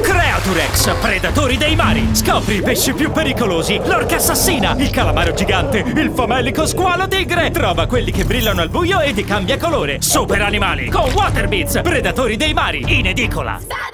Creaturex, predatori dei mari! Scopri i pesci più pericolosi, l'orca assassina, il calamaro gigante, il famelico squalo tigre! Trova quelli che brillano al buio e ti cambia colore! Super animali! Con Waterbeats, predatori dei mari, in edicola!